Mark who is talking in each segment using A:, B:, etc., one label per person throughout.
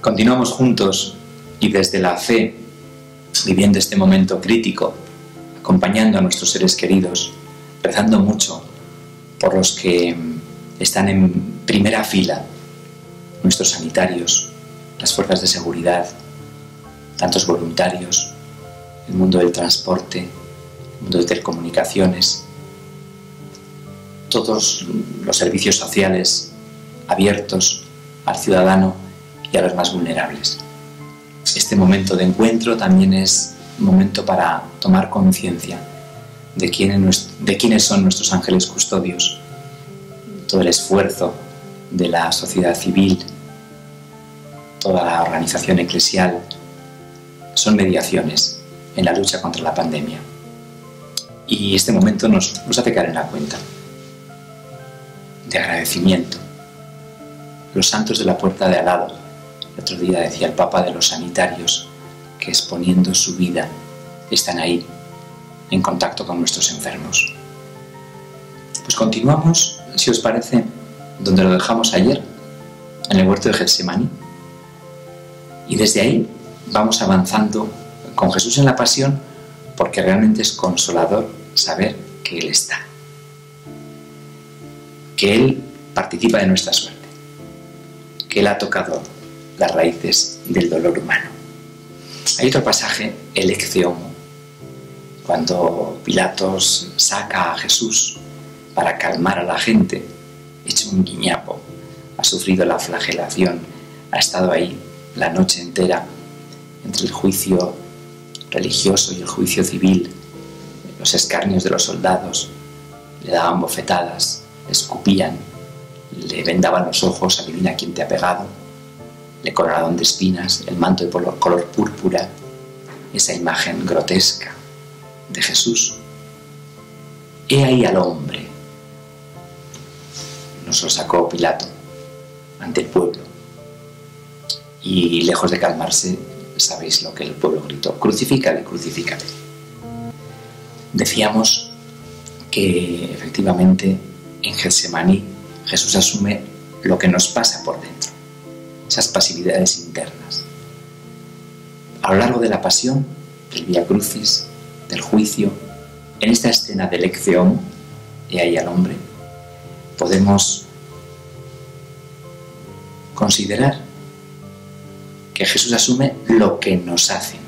A: continuamos. Juntos y desde la fe, viviendo este momento crítico, acompañando a nuestros seres queridos, rezando mucho por los que están en primera fila, nuestros sanitarios, las fuerzas de seguridad, tantos voluntarios, el mundo del transporte, el mundo de telecomunicaciones, todos los servicios sociales abiertos al ciudadano y a los más vulnerables. Este momento de encuentro también es momento para tomar conciencia de, quiénes son nuestros ángeles custodios, todo el esfuerzo de la sociedad civil, toda la organización eclesial, son mediaciones en la lucha contra la pandemia. Y este momento nos, nos hace caer en la cuenta de agradecimiento. Los santos de la puerta de al. El otro día decía el Papa de los sanitarios que exponiendo su vida están ahí, en contacto con nuestros enfermos. Pues continuamos, si os parece, donde lo dejamos ayer, en el huerto de Getsemani. Y desde ahí vamos avanzando con Jesús en la pasión porque realmente es consolador saber que Él está que Él participa de nuestra suerte, que Él ha tocado las raíces del dolor humano. Hay otro pasaje, el cuando Pilatos saca a Jesús para calmar a la gente, hecho un guiñapo, ha sufrido la flagelación, ha estado ahí la noche entera entre el juicio religioso y el juicio civil, los escarnios de los soldados, le daban bofetadas, escupían, le vendaban los ojos, adivina quién te ha pegado, le coronaron de espinas, el manto de color púrpura, esa imagen grotesca de Jesús. He ahí al hombre, nos lo sacó Pilato ante el pueblo. Y lejos de calmarse, sabéis lo que el pueblo gritó, crucifícale, crucifícale. Decíamos que efectivamente en Getsemaní Jesús asume lo que nos pasa por dentro, esas pasividades internas. A lo largo de la pasión, del Via Crucis, del juicio, en esta escena de elección, y ahí al hombre, podemos considerar que Jesús asume lo que nos hacen,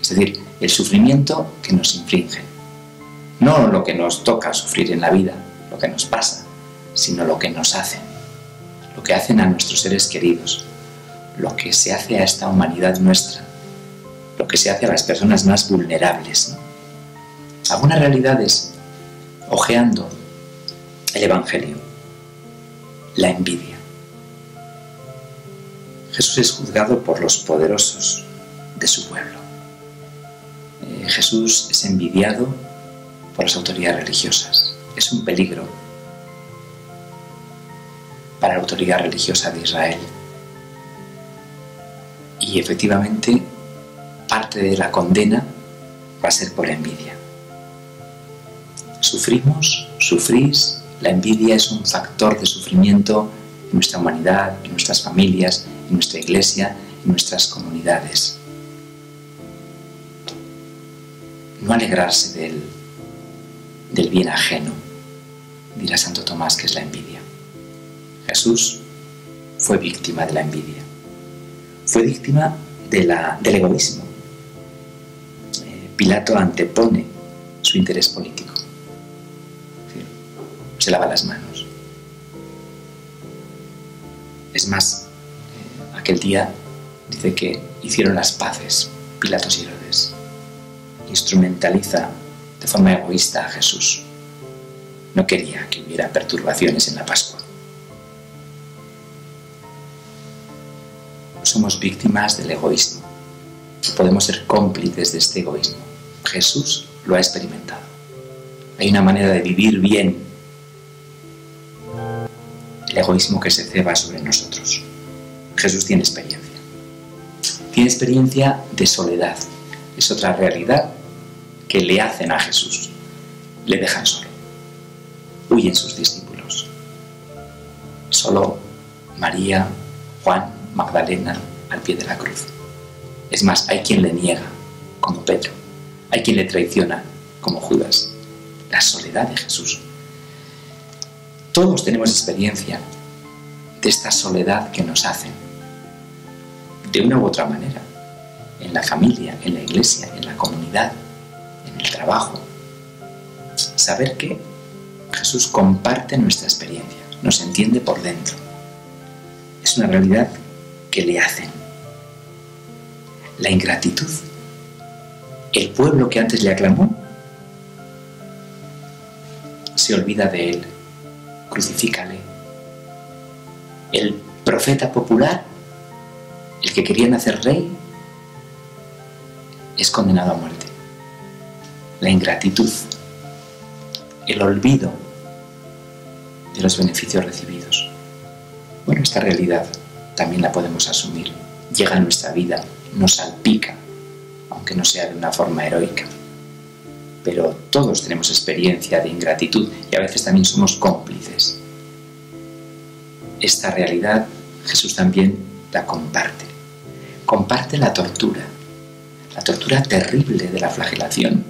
A: es decir, el sufrimiento que nos inflige, no lo que nos toca sufrir en la vida, lo que nos pasa, sino lo que nos hacen, lo que hacen a nuestros seres queridos, lo que se hace a esta humanidad nuestra, lo que se hace a las personas más vulnerables. Algunas realidades, ojeando el Evangelio, la envidia. Jesús es juzgado por los poderosos de su pueblo. Eh, Jesús es envidiado por las autoridades religiosas es un peligro la autoridad religiosa de Israel. Y efectivamente, parte de la condena va a ser por envidia. Sufrimos, sufrís, la envidia es un factor de sufrimiento en nuestra humanidad, en nuestras familias, en nuestra iglesia, en nuestras comunidades. No alegrarse del, del bien ajeno, dirá Santo Tomás que es la envidia. Jesús fue víctima de la envidia, fue víctima del egoísmo. Eh, Pilato antepone su interés político, se lava las manos. Es más, eh, aquel día dice que hicieron las paces Pilatos y Herodes. Instrumentaliza de forma egoísta a Jesús no quería que hubiera perturbaciones en la Pascua. Somos víctimas del egoísmo. Podemos ser cómplices de este egoísmo. Jesús lo ha experimentado. Hay una manera de vivir bien el egoísmo que se ceba sobre nosotros. Jesús tiene experiencia. Tiene experiencia de soledad. Es otra realidad que le hacen a Jesús. Le dejan solo huyen sus discípulos. Solo María, Juan, Magdalena, al pie de la cruz. Es más, hay quien le niega, como Pedro. Hay quien le traiciona, como Judas. La soledad de Jesús. Todos tenemos experiencia de esta soledad que nos hacen, de una u otra manera, en la familia, en la iglesia, en la comunidad, en el trabajo. Saber que Jesús comparte nuestra experiencia, nos entiende por dentro. Es una realidad que le hacen. La ingratitud. El pueblo que antes le aclamó se olvida de él. Crucifícale. El profeta popular, el que quería nacer rey, es condenado a muerte. La ingratitud, el olvido de los beneficios recibidos. Bueno, esta realidad también la podemos asumir. Llega a nuestra vida, nos salpica, aunque no sea de una forma heroica. Pero todos tenemos experiencia de ingratitud y a veces también somos cómplices. Esta realidad Jesús también la comparte. Comparte la tortura, la tortura terrible de la flagelación.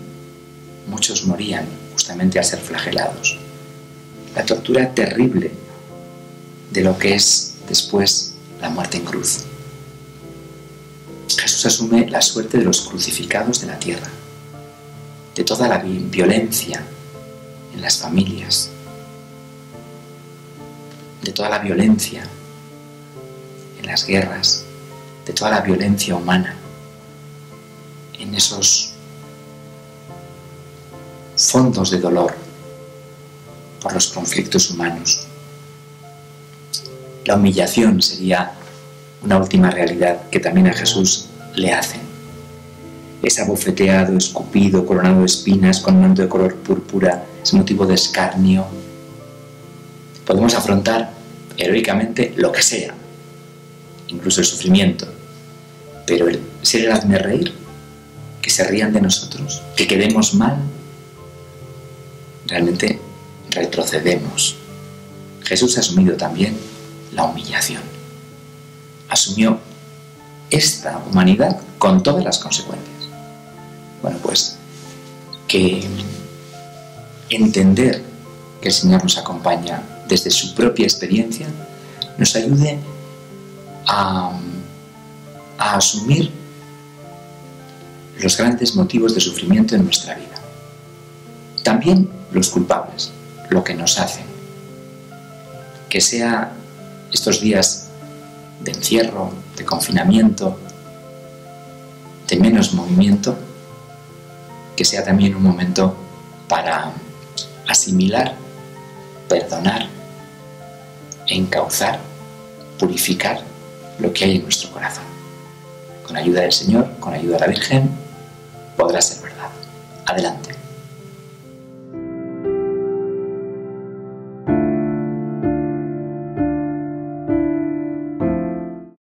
A: Muchos morían justamente al ser flagelados. La tortura terrible de lo que es después la muerte en cruz. Jesús asume la suerte de los crucificados de la tierra, de toda la violencia en las familias, de toda la violencia en las guerras, de toda la violencia humana, en esos fondos de dolor por los conflictos humanos. La humillación sería una última realidad que también a Jesús le hacen. Es abofeteado, escupido, coronado de espinas, con manto de color púrpura, es motivo de escarnio. Podemos afrontar heroicamente lo que sea, incluso el sufrimiento, pero el ser el hazme reír, que se rían de nosotros, que quedemos mal, realmente retrocedemos. Jesús ha asumido también la humillación. Asumió esta humanidad con todas las consecuencias. Bueno, pues que entender que el Señor nos acompaña desde su propia experiencia nos ayude a, a asumir los grandes motivos de sufrimiento en nuestra vida. También los culpables, lo que nos hacen. Que sea estos días de encierro, de confinamiento, de menos movimiento, que sea también un momento para asimilar, perdonar, encauzar, purificar lo que hay en nuestro corazón. Con ayuda del Señor, con ayuda de la Virgen, podrá ser verdad. Adelante.